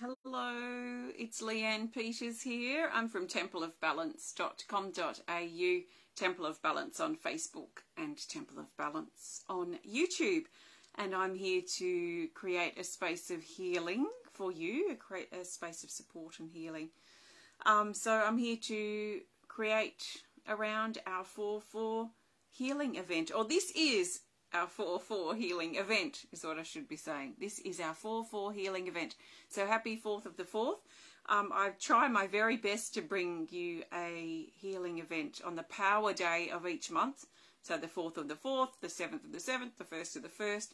Hello, it's Lee-Anne Peters here. I'm from templeofbalance.com.au, Temple of Balance on Facebook and Temple of Balance on YouTube. And I'm here to create a space of healing for you, create a space of support and healing. Um, so I'm here to create around our 4-4 healing event, or this is our 4-4 healing event is what I should be saying. This is our 4-4 healing event. So happy 4th of the 4th. Um, I try my very best to bring you a healing event on the power day of each month. So the 4th of the 4th, the 7th of the 7th, the 1st of the 1st,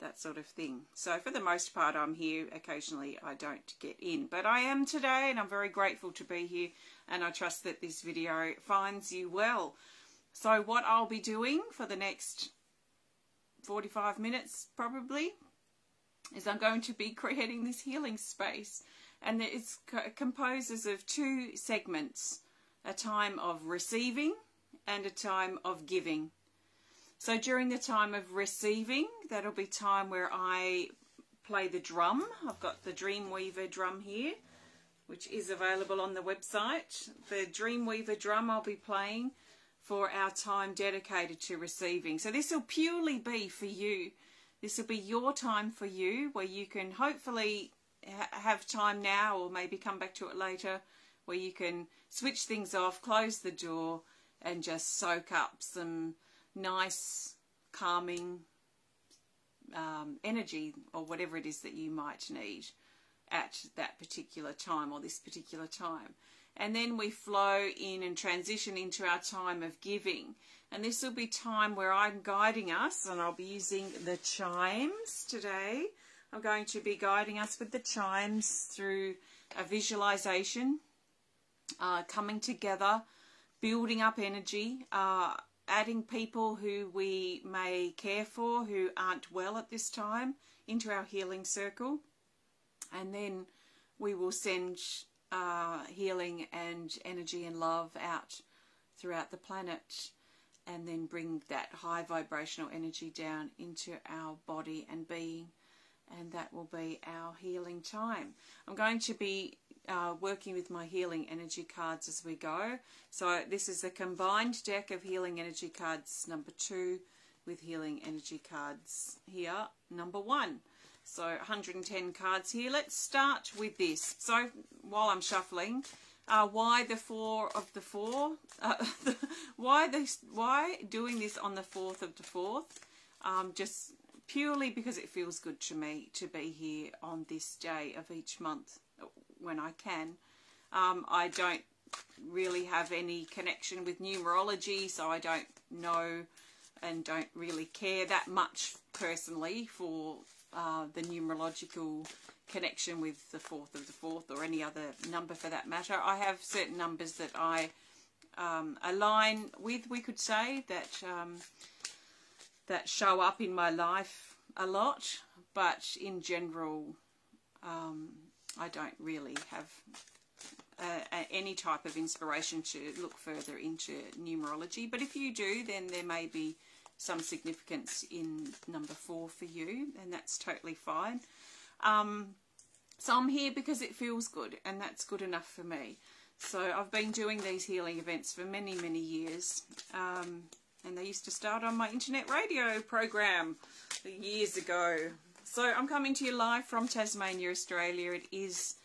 that sort of thing. So for the most part I'm here. Occasionally I don't get in. But I am today and I'm very grateful to be here and I trust that this video finds you well. So what I'll be doing for the next 45 minutes probably is I'm going to be creating this healing space. And it composes of two segments a time of receiving and a time of giving. So during the time of receiving that'll be time where I play the drum. I've got the Dreamweaver drum here which is available on the website. The Dreamweaver drum I'll be playing for our time dedicated to receiving. So this will purely be for you. This will be your time for you where you can hopefully ha have time now or maybe come back to it later where you can switch things off, close the door and just soak up some nice calming um, energy or whatever it is that you might need at that particular time or this particular time and then we flow in and transition into our time of giving. And this will be time where I'm guiding us, and I'll be using the chimes today. I'm going to be guiding us with the chimes through a visualization, uh, coming together, building up energy, uh, adding people who we may care for who aren't well at this time into our healing circle. And then we will send uh, healing and energy and love out throughout the planet and then bring that high vibrational energy down into our body and being and that will be our healing time. I'm going to be uh, working with my healing energy cards as we go. So this is a combined deck of healing energy cards number two with healing energy cards here number one. So 110 cards here. Let's start with this. So while I'm shuffling, uh, why the four of the four? Uh, why this? Why doing this on the fourth of the fourth? Um, just purely because it feels good to me to be here on this day of each month when I can. Um, I don't really have any connection with numerology, so I don't know and don't really care that much personally for uh, the numerological connection with the fourth of the fourth or any other number for that matter. I have certain numbers that I um, align with, we could say, that um, that show up in my life a lot, but in general, um, I don't really have uh, any type of inspiration to look further into numerology. But if you do, then there may be some significance in number four for you, and that's totally fine. Um, so I'm here because it feels good, and that's good enough for me. So I've been doing these healing events for many, many years. Um, and they used to start on my internet radio program years ago. So I'm coming to you live from Tasmania, Australia. It is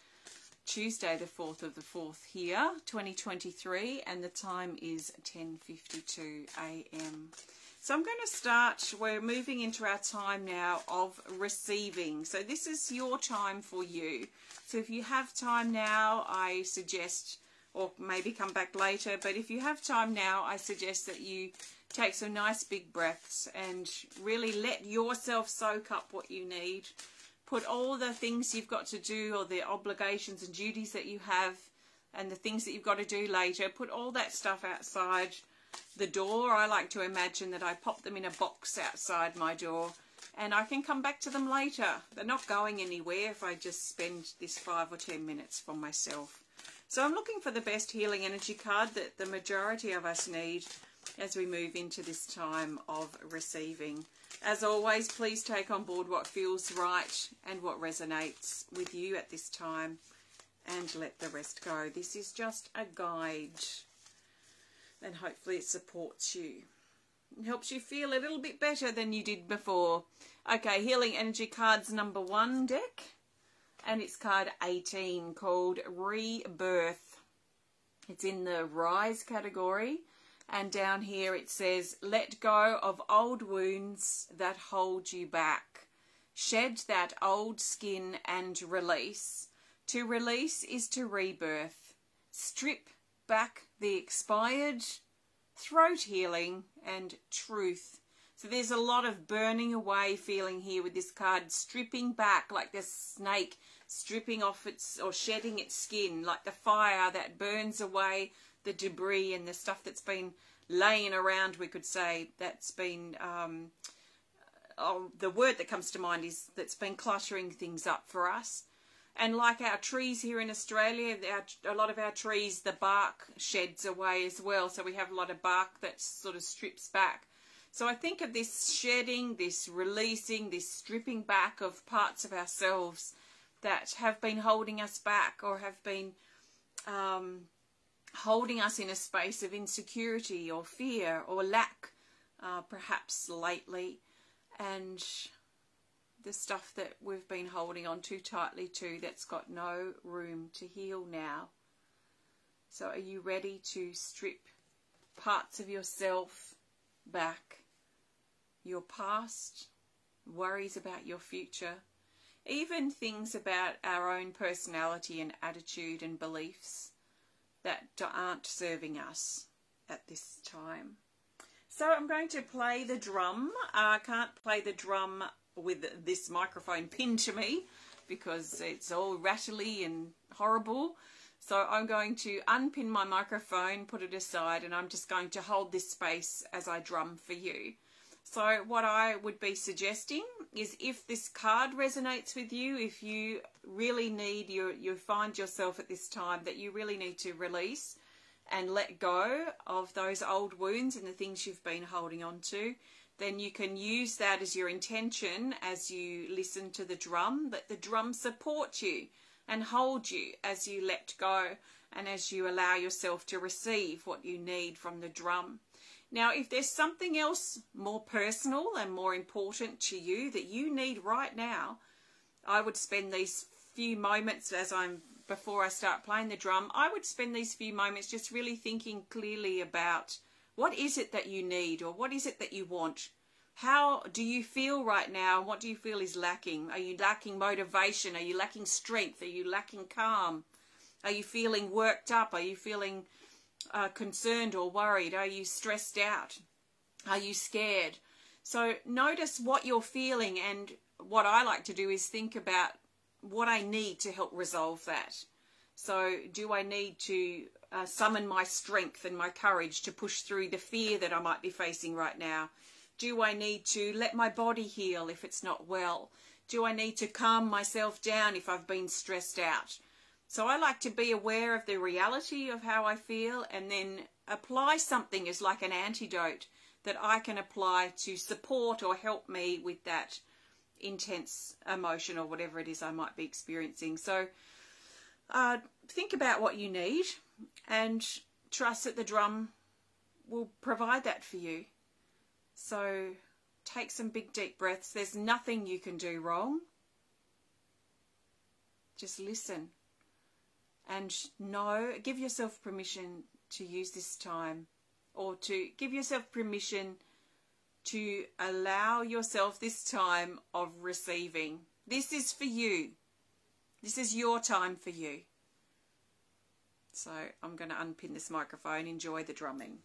Tuesday the 4th of the 4th here, 2023, and the time is 10.52 a.m. So I'm going to start, we're moving into our time now of receiving. So this is your time for you. So if you have time now, I suggest, or maybe come back later, but if you have time now, I suggest that you take some nice big breaths and really let yourself soak up what you need. Put all the things you've got to do or the obligations and duties that you have and the things that you've got to do later, put all that stuff outside the door. I like to imagine that I pop them in a box outside my door and I can come back to them later. They're not going anywhere if I just spend this five or ten minutes for myself. So I'm looking for the best healing energy card that the majority of us need as we move into this time of receiving. As always, please take on board what feels right and what resonates with you at this time and let the rest go. This is just a guide and hopefully it supports you. It helps you feel a little bit better than you did before. Okay, Healing Energy Cards number one deck and it's card 18 called Rebirth. It's in the Rise category and down here it says, Let go of old wounds that hold you back. Shed that old skin and release. To release is to rebirth. Strip back the expired, throat healing, and truth. So there's a lot of burning away feeling here with this card, stripping back like the snake, stripping off its or shedding its skin, like the fire that burns away the debris and the stuff that's been laying around, we could say, that's been, um, oh, the word that comes to mind is that's been cluttering things up for us. And like our trees here in Australia, our, a lot of our trees, the bark sheds away as well. So we have a lot of bark that sort of strips back. So I think of this shedding, this releasing, this stripping back of parts of ourselves that have been holding us back or have been um, holding us in a space of insecurity or fear or lack, uh, perhaps lately, and the stuff that we've been holding on too tightly to that's got no room to heal now. So, are you ready to strip parts of yourself back? Your past, worries about your future, even things about our own personality and attitude and beliefs that aren't serving us at this time. So I'm going to play the drum. I can't play the drum with this microphone pinned to me because it's all rattly and horrible. So I'm going to unpin my microphone, put it aside, and I'm just going to hold this space as I drum for you. So what I would be suggesting is if this card resonates with you, if you really need, you, you find yourself at this time that you really need to release and let go of those old wounds and the things you've been holding on to, then you can use that as your intention as you listen to the drum, that the drum support you and hold you as you let go and as you allow yourself to receive what you need from the drum. Now, if there's something else more personal and more important to you that you need right now, I would spend these few moments as I'm before I start playing the drum, I would spend these few moments just really thinking clearly about what is it that you need or what is it that you want? How do you feel right now? What do you feel is lacking? Are you lacking motivation? Are you lacking strength? Are you lacking calm? Are you feeling worked up? Are you feeling uh, concerned or worried? Are you stressed out? Are you scared? So notice what you're feeling, and what I like to do is think about what I need to help resolve that. So, do I need to uh, summon my strength and my courage to push through the fear that I might be facing right now? Do I need to let my body heal if it's not well? Do I need to calm myself down if I've been stressed out? So I like to be aware of the reality of how I feel and then apply something as like an antidote that I can apply to support or help me with that intense emotion or whatever it is I might be experiencing. So uh, think about what you need and trust that the drum will provide that for you. So take some big deep breaths. There's nothing you can do wrong. Just listen and know, give yourself permission to use this time or to give yourself permission to allow yourself this time of receiving. This is for you. This is your time for you. So I'm going to unpin this microphone. Enjoy the drumming.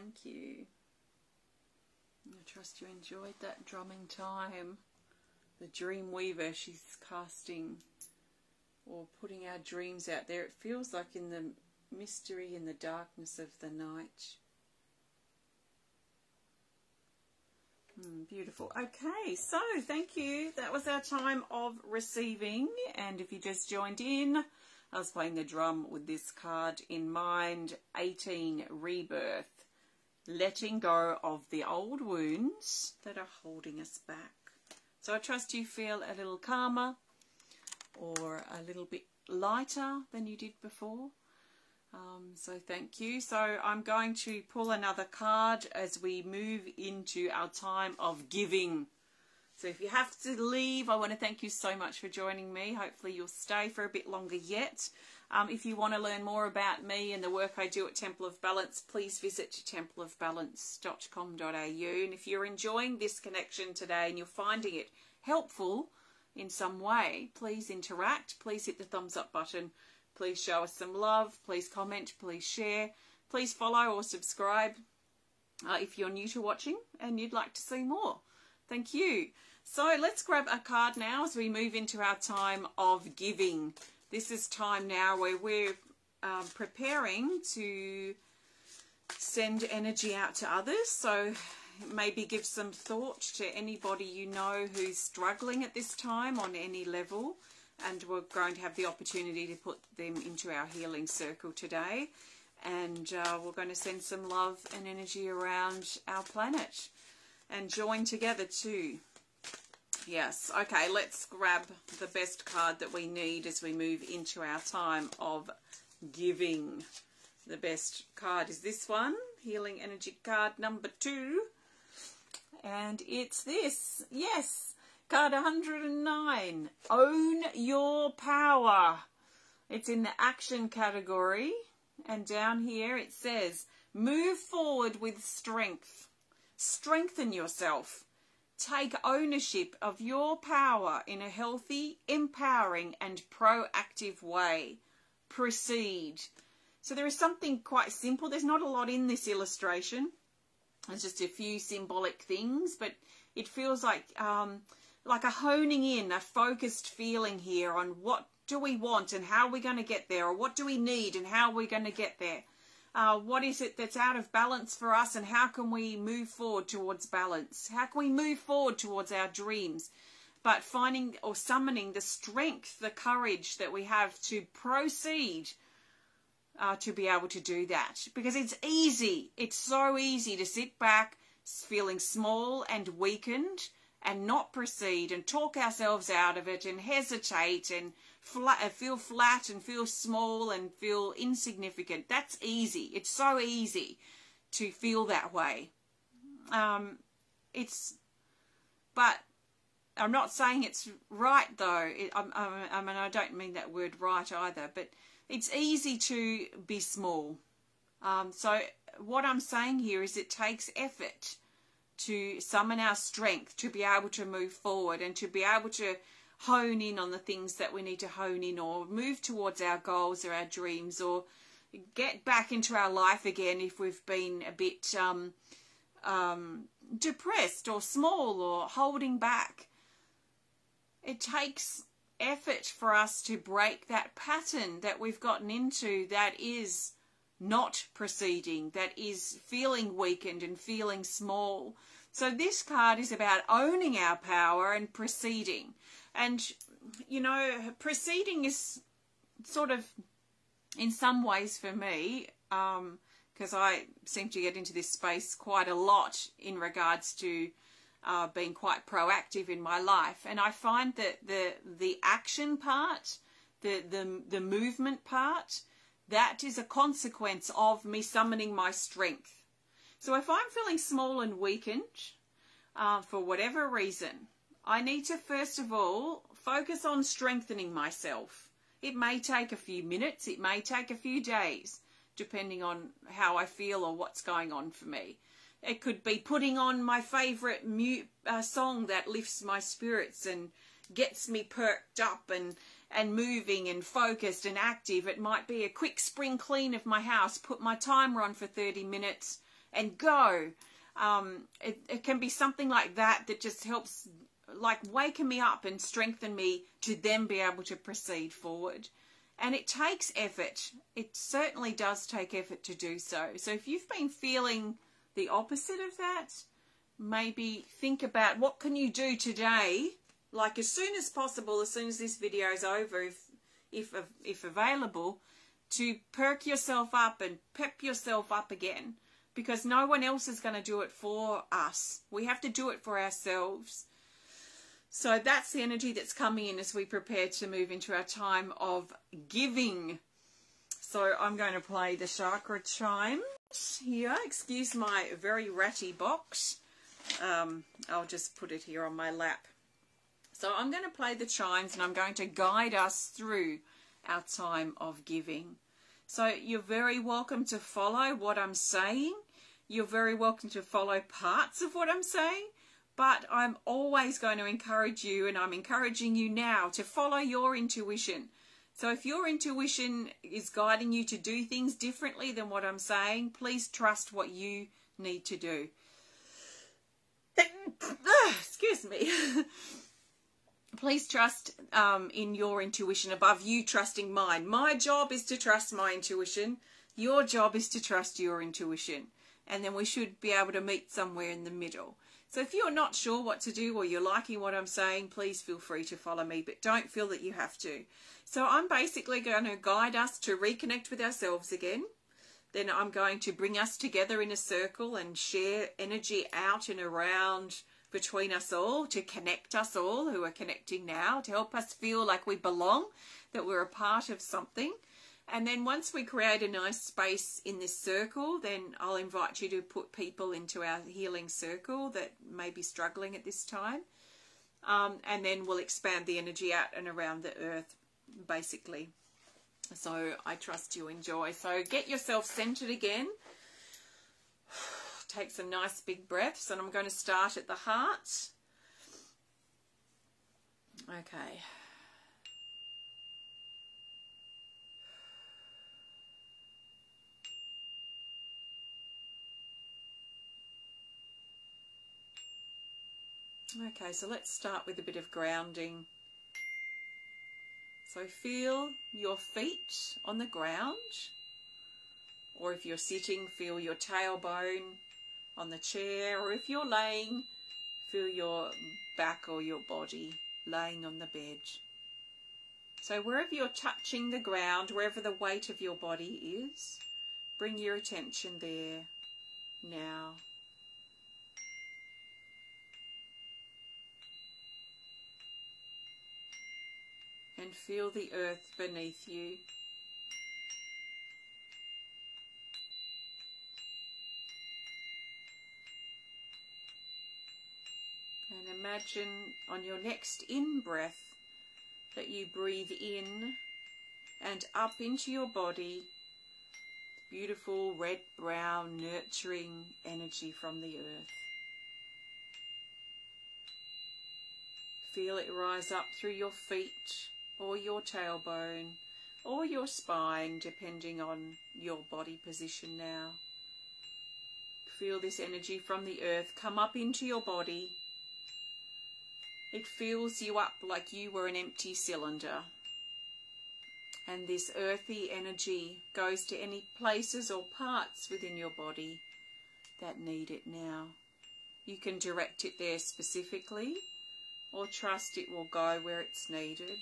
Thank you. I trust you enjoyed that drumming time. The dream weaver, she's casting or putting our dreams out there. It feels like in the mystery in the darkness of the night. Mm, beautiful. Okay, so thank you. That was our time of receiving. And if you just joined in, I was playing the drum with this card in mind 18 Rebirth. Letting go of the old wounds that are holding us back. So I trust you feel a little calmer or a little bit lighter than you did before. Um, so thank you. So I'm going to pull another card as we move into our time of giving. So if you have to leave, I want to thank you so much for joining me. Hopefully you'll stay for a bit longer yet. Um, if you want to learn more about me and the work I do at Temple of Balance, please visit templeofbalance.com.au. And if you're enjoying this connection today and you're finding it helpful in some way, please interact. Please hit the thumbs up button Please show us some love. Please comment. Please share. Please follow or subscribe uh, if you're new to watching and you'd like to see more. Thank you. So let's grab a card now as we move into our time of giving. This is time now where we're um, preparing to send energy out to others. So maybe give some thought to anybody you know who's struggling at this time on any level and we're going to have the opportunity to put them into our healing circle today. And uh, we're going to send some love and energy around our planet. And join together too yes okay let's grab the best card that we need as we move into our time of giving the best card is this one healing energy card number two and it's this yes Card 109. Own your power. It's in the action category. And down here it says, move forward with strength. Strengthen yourself. Take ownership of your power in a healthy, empowering, and proactive way. Proceed. So there is something quite simple. There's not a lot in this illustration. It's just a few symbolic things, but it feels like um, like a honing in, a focused feeling here on what do we want and how we're going to get there, or what do we need and how we're going to get there. Uh, what is it that's out of balance for us and how can we move forward towards balance? How can we move forward towards our dreams? But finding or summoning the strength, the courage that we have to proceed uh, to be able to do that. Because it's easy. It's so easy to sit back feeling small and weakened and not proceed and talk ourselves out of it and hesitate and flat, feel flat and feel small and feel insignificant. That's easy. It's so easy to feel that way. Um, it's, but I'm not saying it's right though. It, I, I mean, I don't mean that word right either, but it's easy to be small. Um, so what I'm saying here is it takes effort to summon our strength to be able to move forward and to be able to hone in on the things that we need to hone in or move towards our goals or our dreams or get back into our life again if we've been a bit um, um, depressed or small or holding back. It takes effort for us to break that pattern that we've gotten into that is not proceeding, that is feeling weakened and feeling small. So this card is about owning our power and proceeding. And, you know, proceeding is sort of, in some ways for me, because um, I seem to get into this space quite a lot in regards to uh, being quite proactive in my life. And I find that the, the action part, the, the, the movement part, that is a consequence of me summoning my strength. So if I'm feeling small and weakened uh, for whatever reason, I need to first of all focus on strengthening myself. It may take a few minutes, it may take a few days, depending on how I feel or what's going on for me. It could be putting on my favourite uh, song that lifts my spirits and gets me perked up and and moving and focused and active. It might be a quick spring clean of my house, put my timer on for 30 minutes and go. Um, it, it can be something like that that just helps, like, waken me up and strengthen me to then be able to proceed forward. And it takes effort. It certainly does take effort to do so. So if you've been feeling the opposite of that, maybe think about what can you do today, like as soon as possible, as soon as this video is over, if if if available, to perk yourself up and pep yourself up again because no one else is going to do it for us. We have to do it for ourselves. So that's the energy that's coming in as we prepare to move into our time of giving. So I'm going to play the chakra chimes here. Excuse my very ratty box. Um, I'll just put it here on my lap. So I'm going to play the chimes and I'm going to guide us through our time of giving. So you're very welcome to follow what I'm saying. You're very welcome to follow parts of what I'm saying. But I'm always going to encourage you, and I'm encouraging you now to follow your intuition. So if your intuition is guiding you to do things differently than what I'm saying, please trust what you need to do. Excuse me. please trust um, in your intuition above you trusting mine. My job is to trust my intuition. Your job is to trust your intuition. And then we should be able to meet somewhere in the middle. So if you're not sure what to do or you're liking what I'm saying, please feel free to follow me, but don't feel that you have to. So I'm basically going to guide us to reconnect with ourselves again. Then I'm going to bring us together in a circle and share energy out and around between us all to connect us all who are connecting now, to help us feel like we belong, that we're a part of something. And then once we create a nice space in this circle, then I'll invite you to put people into our healing circle that may be struggling at this time. Um, and then we'll expand the energy out and around the earth, basically. So I trust you enjoy. So get yourself centered again. Take some nice big breaths, and I'm going to start at the heart. Okay. Okay, so let's start with a bit of grounding. So feel your feet on the ground, or if you're sitting, feel your tailbone on the chair, or if you're laying, feel your back or your body laying on the bed. So wherever you're touching the ground, wherever the weight of your body is, bring your attention there now. and feel the earth beneath you. Imagine on your next in breath that you breathe in and up into your body beautiful red brown nurturing energy from the earth. Feel it rise up through your feet or your tailbone or your spine depending on your body position now. Feel this energy from the earth come up into your body. It fills you up like you were an empty cylinder. And this earthy energy goes to any places or parts within your body that need it now. You can direct it there specifically or trust it will go where it's needed.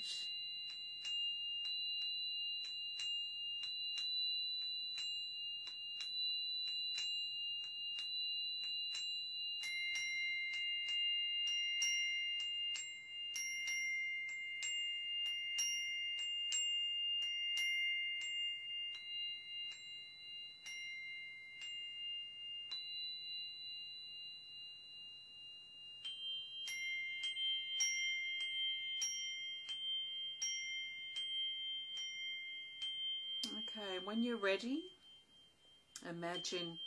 When you're ready, imagine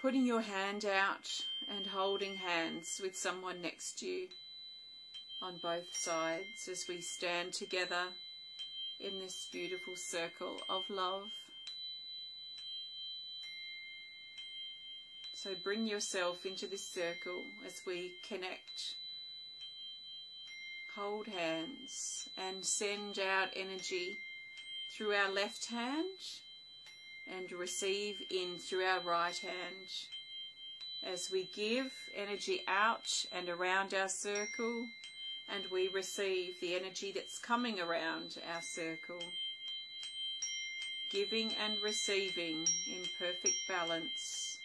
putting your hand out and holding hands with someone next to you on both sides as we stand together in this beautiful circle of love. So bring yourself into this circle as we connect. Hold hands and send out energy through our left hand and receive in through our right hand. As we give energy out and around our circle, and we receive the energy that's coming around our circle. Giving and receiving in perfect balance.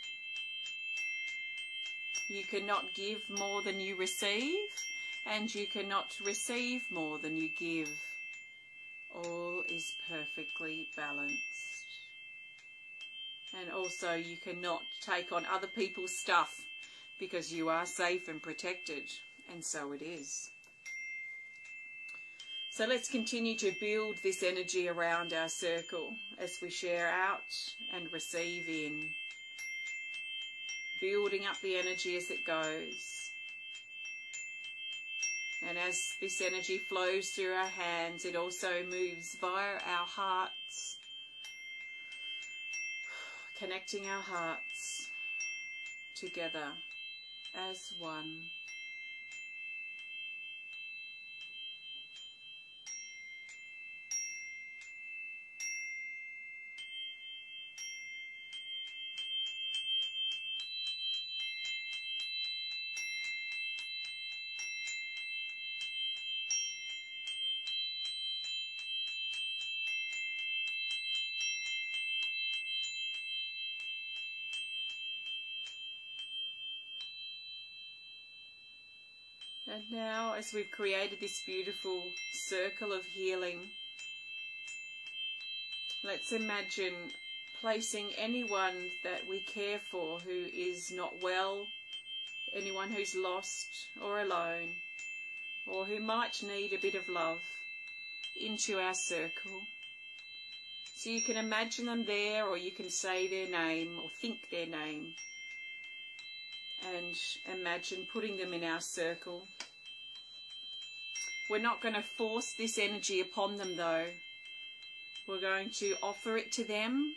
You cannot give more than you receive, and you cannot receive more than you give. All is perfectly balanced. And also, you cannot take on other people's stuff because you are safe and protected, and so it is. So let's continue to build this energy around our circle as we share out and receive in. Building up the energy as it goes. And as this energy flows through our hands, it also moves via our hearts, connecting our hearts together as one. And now, as we've created this beautiful circle of healing, let's imagine placing anyone that we care for who is not well, anyone who's lost or alone, or who might need a bit of love, into our circle. So you can imagine them there, or you can say their name or think their name and imagine putting them in our circle. We're not going to force this energy upon them though. We're going to offer it to them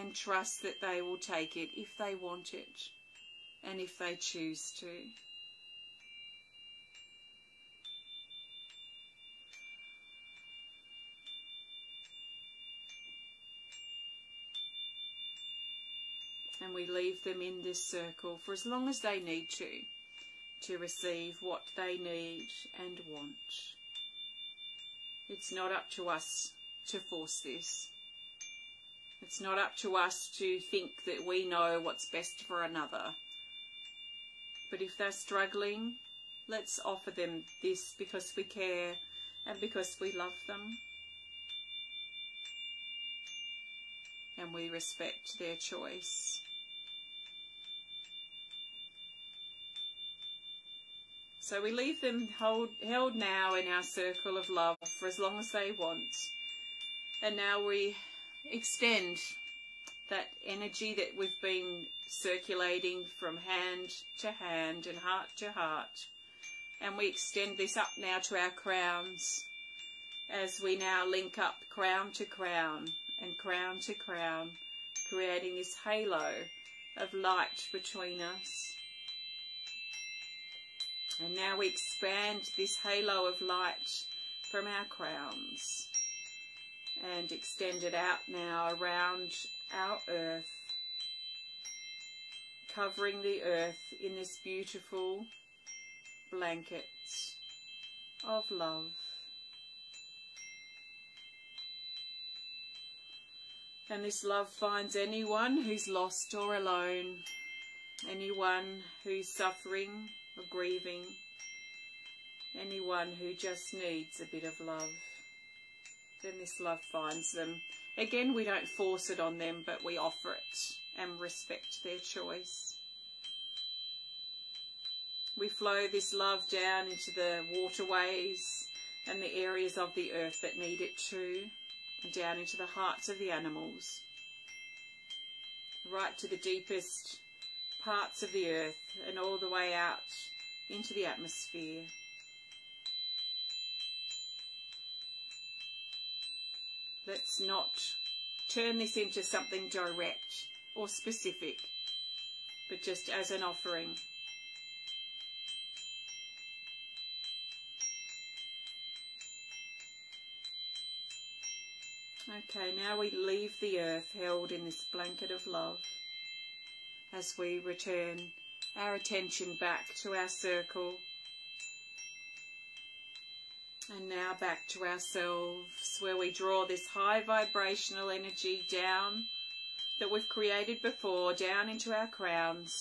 and trust that they will take it if they want it and if they choose to. And we leave them in this circle for as long as they need to, to receive what they need and want. It's not up to us to force this. It's not up to us to think that we know what's best for another. But if they're struggling, let's offer them this because we care and because we love them. And we respect their choice. So we leave them hold, held now in our circle of love for as long as they want. And now we extend that energy that we've been circulating from hand to hand and heart to heart. And we extend this up now to our crowns as we now link up crown to crown and crown to crown, creating this halo of light between us. And now we expand this halo of light from our crowns and extend it out now around our earth, covering the earth in this beautiful blanket of love. And this love finds anyone who's lost or alone, anyone who's suffering or grieving, anyone who just needs a bit of love. Then this love finds them. Again, we don't force it on them, but we offer it and respect their choice. We flow this love down into the waterways and the areas of the earth that need it too, and down into the hearts of the animals, right to the deepest parts of the earth and all the way out into the atmosphere. Let's not turn this into something direct or specific, but just as an offering. Okay, now we leave the earth held in this blanket of love as we return our attention back to our circle and now back to ourselves where we draw this high vibrational energy down that we've created before down into our crowns.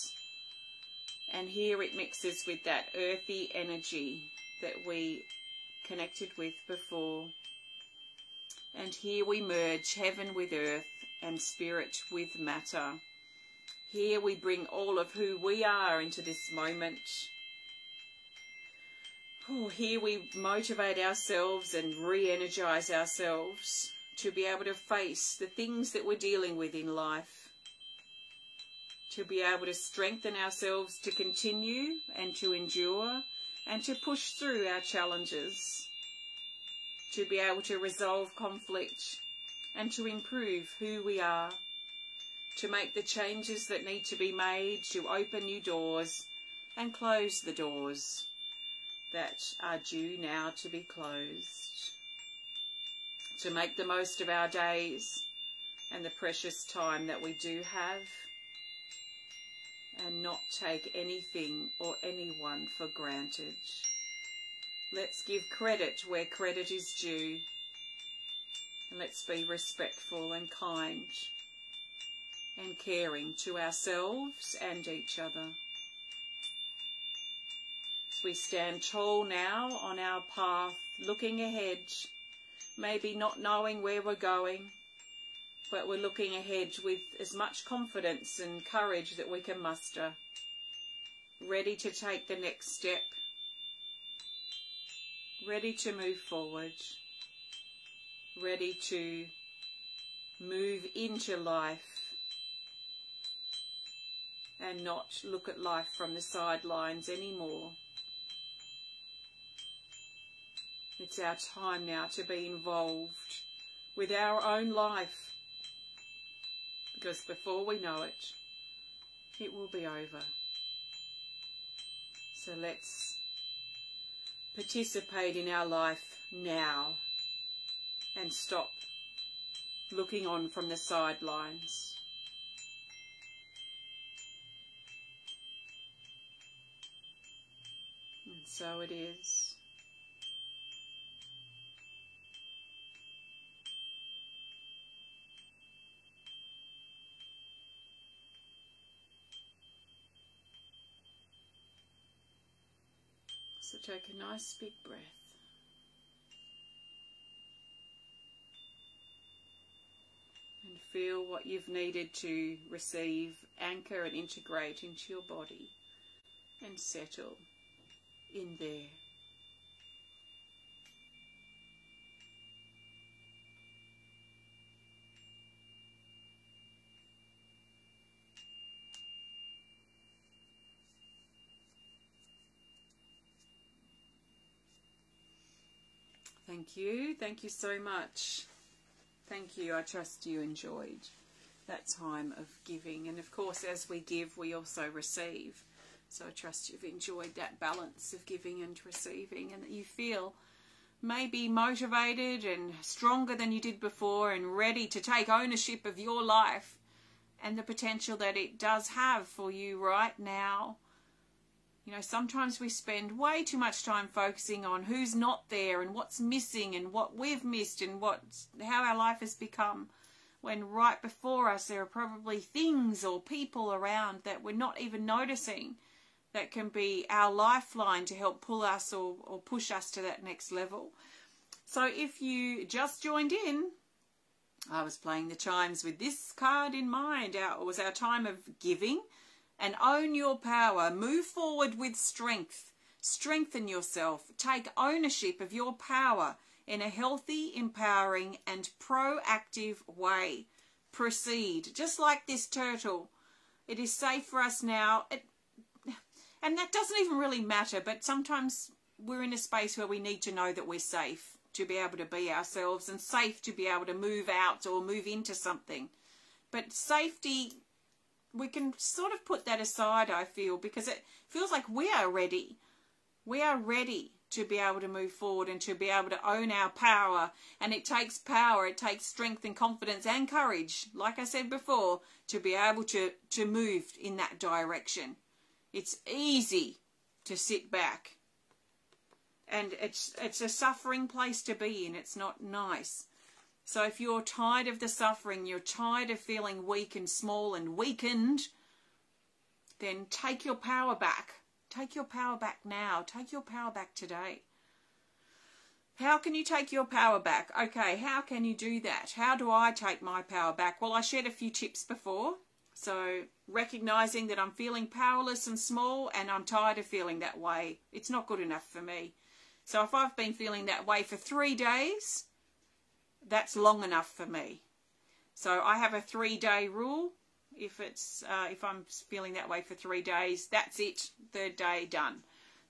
And here it mixes with that earthy energy that we connected with before. And here we merge heaven with earth and spirit with matter. Here we bring all of who we are into this moment. Oh, here we motivate ourselves and re energize ourselves to be able to face the things that we're dealing with in life, to be able to strengthen ourselves to continue and to endure and to push through our challenges, to be able to resolve conflict and to improve who we are, to make the changes that need to be made, to open new doors and close the doors that are due now to be closed. To make the most of our days and the precious time that we do have and not take anything or anyone for granted. Let's give credit where credit is due and let's be respectful and kind and caring to ourselves and each other. As we stand tall now on our path, looking ahead, maybe not knowing where we're going, but we're looking ahead with as much confidence and courage that we can muster, ready to take the next step, ready to move forward, ready to move into life and not look at life from the sidelines anymore. It's our time now to be involved with our own life. Because before we know it, it will be over. So let's participate in our life now and stop looking on from the sidelines. So it is. So take a nice big breath. And feel what you've needed to receive, anchor and integrate into your body and settle in there. Thank you. Thank you so much. Thank you. I trust you enjoyed that time of giving. And of course, as we give, we also receive. So I trust you've enjoyed that balance of giving and receiving and that you feel maybe motivated and stronger than you did before and ready to take ownership of your life and the potential that it does have for you right now. You know, sometimes we spend way too much time focusing on who's not there and what's missing and what we've missed and what how our life has become when right before us there are probably things or people around that we're not even noticing that can be our lifeline to help pull us or, or push us to that next level. So if you just joined in, I was playing the chimes with this card in mind. It was our time of giving and own your power. Move forward with strength. Strengthen yourself. Take ownership of your power in a healthy, empowering, and proactive way. Proceed. Just like this turtle. It is safe for us now. It, and that doesn't even really matter, but sometimes we're in a space where we need to know that we're safe to be able to be ourselves and safe to be able to move out or move into something. But safety we can sort of put that aside, I feel, because it feels like we are ready. We are ready to be able to move forward and to be able to own our power. And it takes power, it takes strength and confidence and courage, like I said before, to be able to, to move in that direction. It's easy to sit back. And it's it's a suffering place to be in. It's not nice. So if you're tired of the suffering, you're tired of feeling weak and small and weakened, then take your power back. Take your power back now. Take your power back today. How can you take your power back? Okay, how can you do that? How do I take my power back? Well, I shared a few tips before. So, recognizing that I'm feeling powerless and small and I'm tired of feeling that way. It's not good enough for me. So, if I've been feeling that way for three days, that's long enough for me. So I have a three day rule. If it's uh, if I'm feeling that way for three days, that's it. Third day done.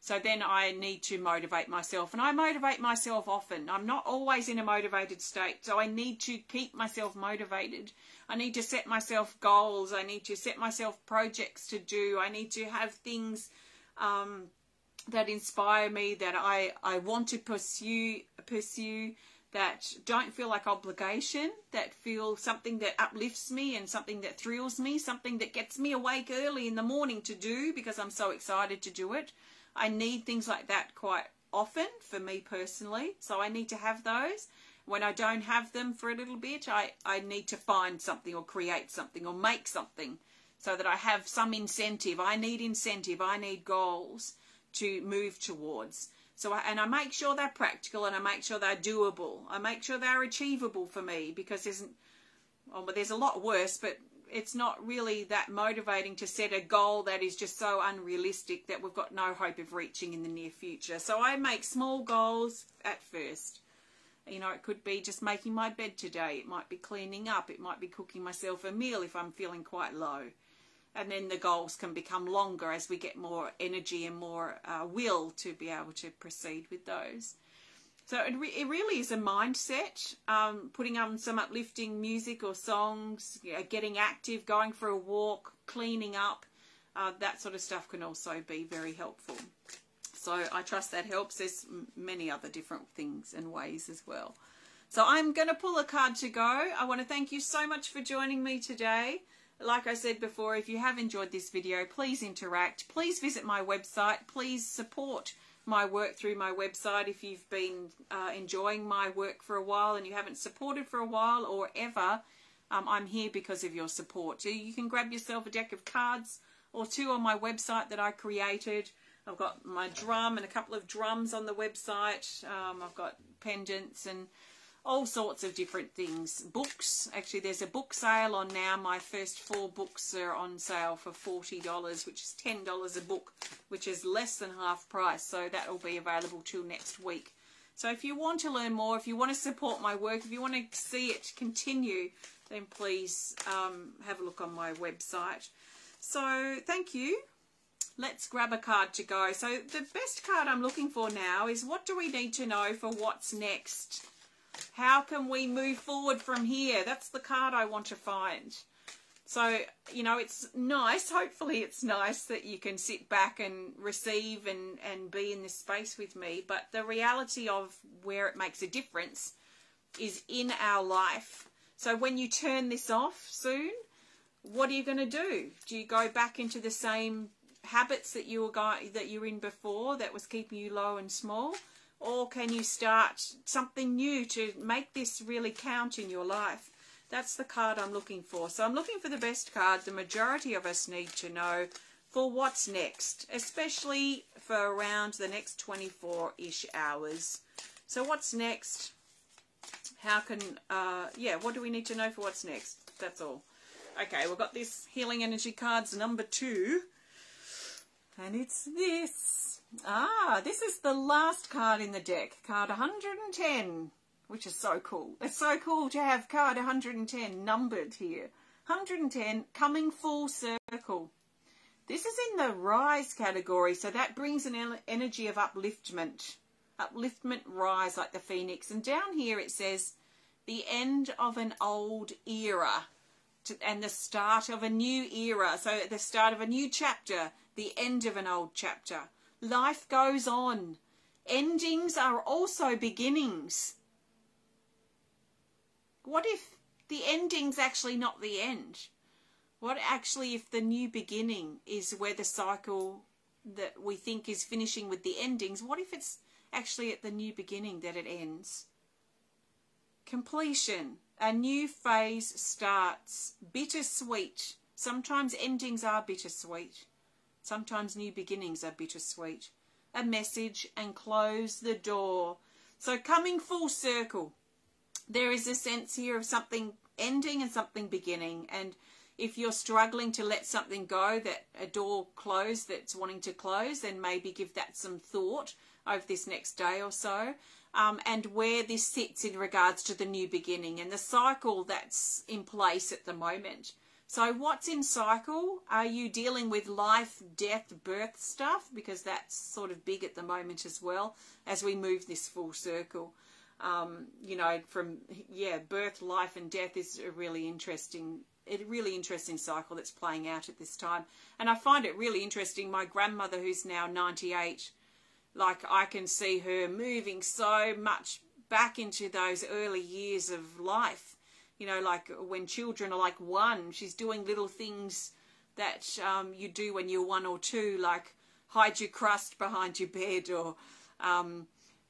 So then I need to motivate myself, and I motivate myself often. I'm not always in a motivated state, so I need to keep myself motivated. I need to set myself goals. I need to set myself projects to do. I need to have things um, that inspire me that I I want to pursue pursue that don't feel like obligation, that feel something that uplifts me and something that thrills me, something that gets me awake early in the morning to do because I'm so excited to do it. I need things like that quite often for me personally, so I need to have those. When I don't have them for a little bit, I, I need to find something or create something or make something so that I have some incentive. I need incentive, I need goals to move towards. So, I, and I make sure they're practical and I make sure they're doable. I make sure they're achievable for me because there's, oh, but there's a lot worse, but it's not really that motivating to set a goal that is just so unrealistic that we've got no hope of reaching in the near future. So I make small goals at first. You know, it could be just making my bed today. It might be cleaning up. It might be cooking myself a meal if I'm feeling quite low and then the goals can become longer as we get more energy and more uh, will to be able to proceed with those. So it, re- it really is a mindset, um, putting on some uplifting music or songs, you know, getting active, going for a walk, cleaning up, uh, that sort of stuff can also be very helpful. So I trust that helps. There's many other different things and ways as well. So I'm going to pull a card to go. I want to thank you so much for joining me today. Like I said before, if you have enjoyed this video, please interact. Please visit my website. Please support my work through my website if you've been uh, enjoying my work for a while and you haven't supported for a while or ever. Um, I'm here because of your support. So you can grab yourself a deck of cards or two on my website that I created. I've got my drum and a couple of drums on the website. Um, I've got pendants and all sorts of different things. Books, actually there's a book sale on now. My first four books are on sale for $40, which is $10 a book, which is less than half price. So that will be available till next week. So if you want to learn more, if you want to support my work, if you want to see it continue, then please um, have a look on my website. So thank you. Let's grab a card to go. So the best card I'm looking for now is what do we need to know for what's next? How can we move forward from here? That's the card I want to find. So, you know, it's nice, hopefully it's nice that you can sit back and receive and, and be in this space with me. But the reality of where it makes a difference is in our life. So when you turn this off soon, what are you going to do? Do you go back into the same habits that you were that you were in before that was keeping you low and small? Or can you start something new to make this really count in your life? That's the card I'm looking for. So I'm looking for the best card the majority of us need to know for what's next, especially for around the next 24-ish hours. So what's next? How can, uh, yeah, what do we need to know for what's next? That's all. Okay, we've got this Healing Energy cards number two. And it's this. Ah, this is the last card in the deck, card 110, which is so cool. It's so cool to have card 110 numbered here. 110 coming full circle. This is in the rise category, so that brings an energy of upliftment. Upliftment rise like the phoenix. And down here it says, the end of an old era. and the start of a new era. So the start of a new chapter, the end of an old chapter. Life goes on. Endings are also beginnings. What if the ending's actually not the end? What actually if the new beginning is where the cycle that we think is finishing with the endings, what if it's actually at the new beginning that it ends? Completion. A new phase starts. Bittersweet. Sometimes endings are bittersweet. Sometimes new beginnings are bittersweet. A message and close the door. So coming full circle. There is a sense here of something ending and something beginning. And if you're struggling to let something go, that a door closed that's wanting to close, then maybe give that some thought over this next day or so. Um, and where this sits in regards to the new beginning and the cycle that's in place at the moment. So, what's in cycle? Are you dealing with life, death, birth stuff? Because that's sort of big at the moment as well as we move this full circle. Um, you know, from yeah, birth, life, and death is a really interesting a really interesting cycle that's playing out at this time. And I find it really interesting. My grandmother, who's now 98, like I can see her moving so much back into those early years of life. You know, like when children are like one, she's doing little things that um, you do when you're one or two, like hide your crust behind your bed or um,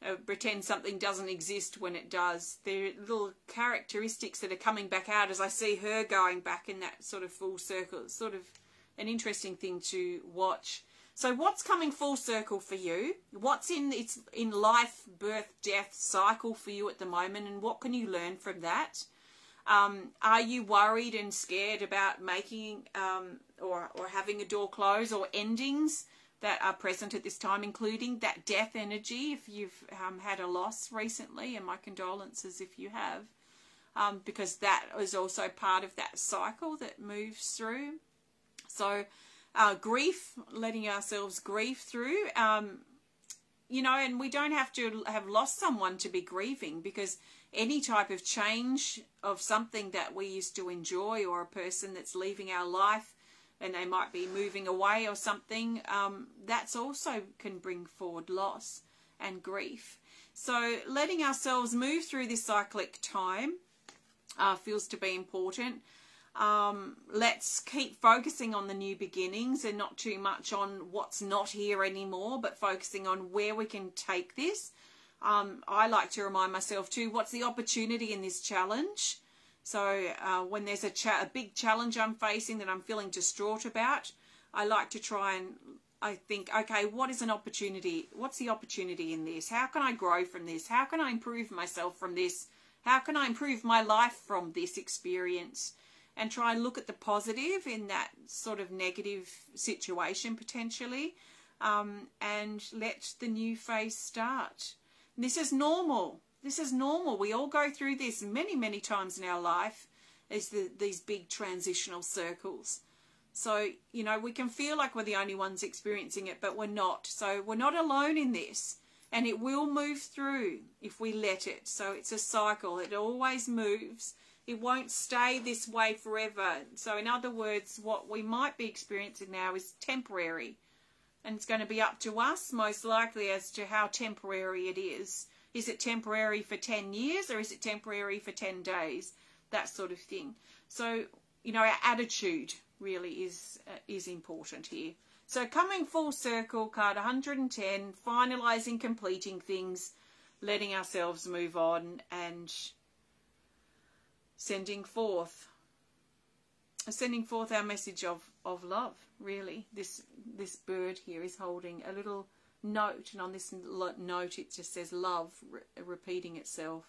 uh, pretend something doesn't exist when it does. There are little characteristics that are coming back out as I see her going back in that sort of full circle. It's sort of an interesting thing to watch. So what's coming full circle for you? What's in its in life, birth, death cycle for you at the moment, and what can you learn from that? Um, are you worried and scared about making um, or or having a door close or endings? that are present at this time, including that death energy if you've um, had a loss recently, and my condolences if you have, um, because that is also part of that cycle that moves through. So, uh, grief, letting ourselves grieve through, um, you know, and we don't have to have lost someone to be grieving because any type of change of something that we used to enjoy or a person that's leaving our life and they might be moving away or something, um, that's also can bring forward loss and grief. So letting ourselves move through this cyclic time uh, feels to be important. Um, let's keep focusing on the new beginnings and not too much on what's not here anymore, but focusing on where we can take this. Um, I like to remind myself too, what's the opportunity in this challenge? So uh, when there's a, cha- a big challenge I'm facing that I'm feeling distraught about, I like to try and I think, okay, what is an opportunity? What's the opportunity in this? How can I grow from this? How can I improve myself from this? How can I improve my life from this experience? And try and look at the positive in that sort of negative situation potentially, um, and let the new phase start. This is normal. This is normal. We all go through this many, many times in our life as the, these big transitional circles. So, you know, we can feel like we're the only ones experiencing it, but we're not. So we're not alone in this. And it will move through if we let it. So it's a cycle. It always moves. It won't stay this way forever. So in other words, what we might be experiencing now is temporary. And it's going to be up to us, most likely, as to how temporary it is. Is it temporary for 10 years or is it temporary for 10 days? That sort of thing. So, you know, our attitude really is uh, is important here. So coming full circle, card 110, finalizing, completing things, letting ourselves move on and sending forth sending forth our message of, of love, really. This this bird here is holding a little note, and on this note it just says love re repeating itself.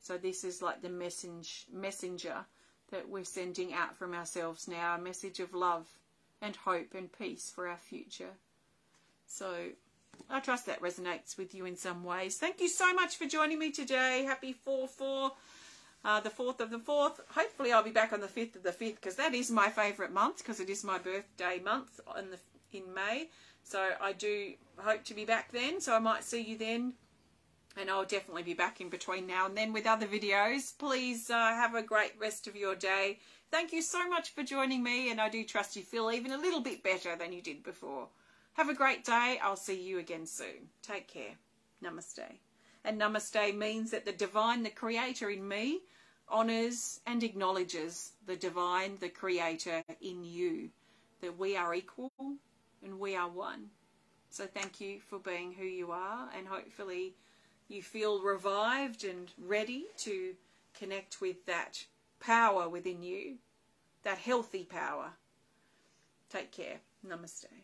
So this is like the message, messenger that we're sending out from ourselves now, a message of love and hope and peace for our future. So I trust that resonates with you in some ways. Thank you so much for joining me today. Happy 4-4, uh, the 4th of the 4th. Hopefully I'll be back on the 5th of the 5th because that is my favourite month because it is my birthday month in, the, in May. So I do hope to be back then. So I might see you then. And I'll definitely be back in between now and then with other videos. Please uh, have a great rest of your day. Thank you so much for joining me, and I do trust you feel even a little bit better than you did before. Have a great day. I'll see you again soon. Take care. Namaste. And namaste means that the divine, the creator in me, honours and acknowledges the divine, the creator in you, that we are equal and we are one. So thank you for being who you are, and hopefully you feel revived and ready to connect with that power within you, that healthy power. Take care. Namaste.